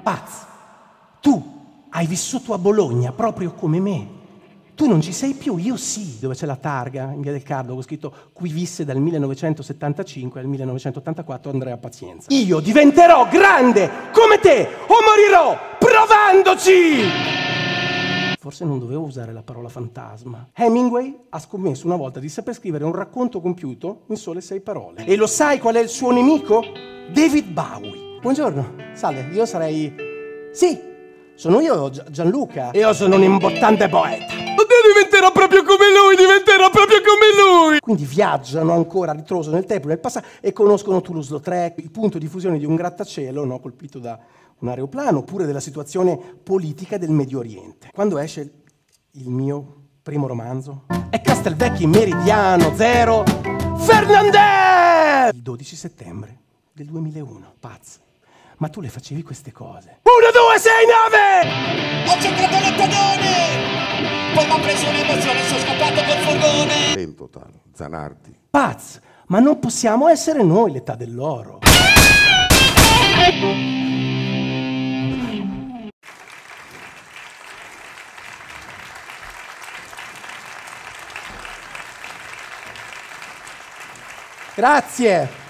Paz, tu hai vissuto a Bologna proprio come me. Tu non ci sei più, io sì, dove c'è la targa in via del Cardo, ho scritto qui visse dal 1975 al 1984 Andrea Pazienza. Io diventerò grande come te o morirò provandoci! Forse non dovevo usare la parola fantasma. Hemingway ha scommesso una volta di saper scrivere un racconto compiuto in sole sei parole. E lo sai qual è il suo nemico? David Bowie. Buongiorno, salve, io sarei... Sì, sono io, Gianluca. Io sono un importante poeta. Diventerò proprio come lui, diventerò proprio come lui! Quindi viaggiano ancora a ritroso nel tempo e nel passato e conoscono Toulouse-Lautrec, il punto di fusione di un grattacielo no, colpito da un aeroplano, oppure della situazione politica del Medio Oriente. Quando esce il mio primo romanzo? È Castelvecchi Meridiano Zero Fernandez! Il 12 settembre del 2001. Pazzo. Ma tu le facevi queste cose? 1, 2, 6, 9! Ho centrato l'ottadone! Poi mi ha preso un'emozione, sono scappato col furgone! Pentotal, Zanardi. Paz, ma non possiamo essere noi l'età dell'oro. Grazie.